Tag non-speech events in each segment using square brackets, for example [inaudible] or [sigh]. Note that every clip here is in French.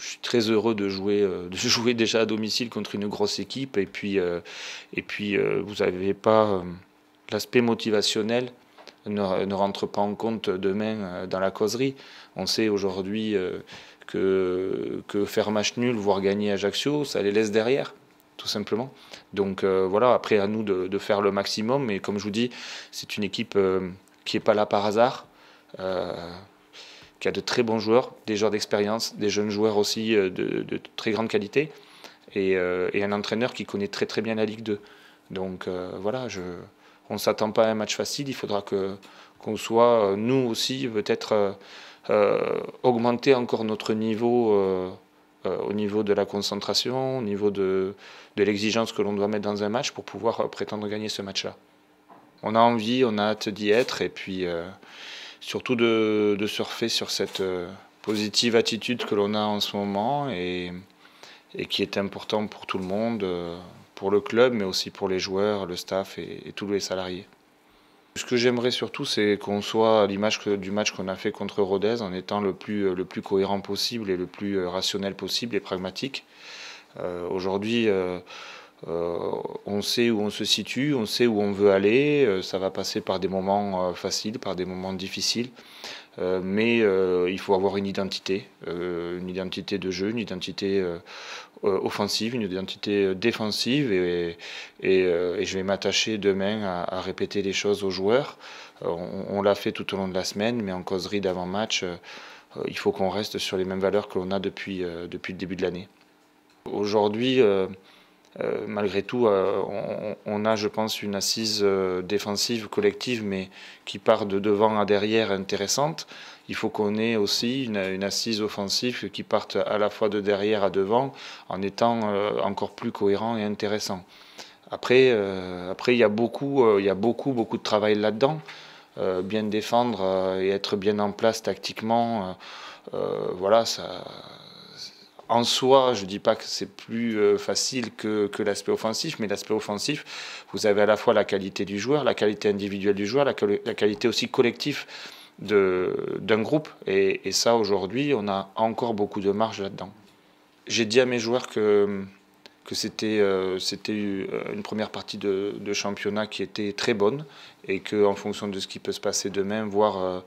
je suis très heureux de jouer, de [laughs] jouer déjà à domicile contre une grosse équipe. Et puis, et puis vous n'avez pas l'aspect motivationnel ne, rentre pas en compte demain dans la causerie. On sait aujourd'hui que, que faire match nul, voire gagner Ajaccio, ça les laisse derrière tout simplement. Donc voilà, après à nous de, faire le maximum. Mais comme je vous dis, c'est une équipe qui n'est pas là par hasard, qui a de très bons joueurs, des joueurs d'expérience, des jeunes joueurs aussi de, de très grande qualité, et, et, un entraîneur qui connaît très très bien la Ligue 2. Donc voilà, je, on ne s'attend pas à un match facile, il faudra que qu'on soit, nous aussi, peut-être augmenter encore notre niveau euh, au niveau de la concentration, au niveau de, de l'exigence que l'on doit mettre dans un match pour pouvoir euh, prétendre gagner ce match-là. On a envie, on a hâte d'y être et puis euh, surtout de, de, surfer sur cette positive attitude que l'on a en ce moment et, qui est important pour tout le monde, pour le club, mais aussi pour les joueurs, le staff et, tous les salariés. Ce que j'aimerais surtout, c'est qu'on soit à l'image du match qu'on a fait contre Rodez en étant le plus, cohérent possible et le plus euh, rationnel possible et pragmatique. Euh, Aujourd'hui, euh, on sait où on se situe, on sait où on veut aller. ça va passer par des moments faciles, par des moments difficiles. mais il faut avoir une identité, une identité de jeu, une identité offensive, une identité défensive. Et, je vais m'attacher demain à, répéter les choses aux joueurs. on, l'a fait tout au long de la semaine, mais en causerie d'avant-match, il faut qu'on reste sur les mêmes valeurs que l'on a depuis, depuis le début de l'année. Aujourd'hui, euh, malgré tout, euh, on, a, je pense, une assise euh, défensive collective, mais qui part de devant à derrière intéressante. Il faut qu'on ait aussi une, assise offensive qui parte à la fois de derrière à devant, en étant encore plus cohérent et intéressant. Après, après il y a beaucoup, il y a beaucoup, beaucoup de travail là-dedans. bien défendre et être bien en place tactiquement, voilà, ça en soi, je ne dis pas que c'est plus euh, facile que, l'aspect offensif, mais l'aspect offensif, vous avez à la fois la qualité du joueur, la qualité individuelle du joueur, la, qualité aussi collective d'un groupe. Et, et ça, aujourd'hui, on a encore beaucoup de marge là-dedans. J'ai dit à mes joueurs que que c'était euh, c'était euh, une première partie de, championnat qui était très bonne et qu'en fonction de ce qui peut se passer demain, voire, euh,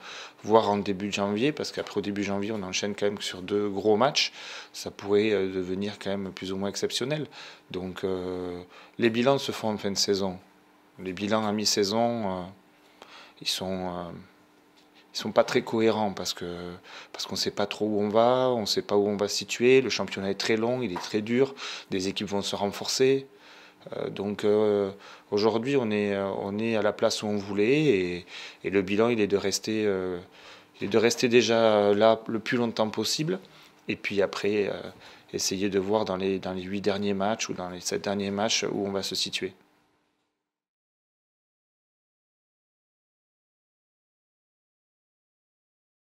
voire en début de janvier, parce qu'après au début janvier on enchaîne quand même sur deux gros matchs, ça pourrait devenir quand même plus ou moins exceptionnel. Donc les bilans se font en fin de saison. Les bilans à mi-saison, ils sont ils sont pas très cohérents parce que parce qu'on sait pas trop où on va, on sait pas où on va se situer. Le championnat est très long, il est très dur. Des équipes vont se renforcer. Euh, donc euh, aujourd'hui, on est on est à la place où on voulait et, et le bilan, il est de rester euh, de rester déjà là le plus longtemps possible. Et puis après, essayer de voir dans les dans les huit derniers matchs ou dans les sept derniers matchs où on va se situer.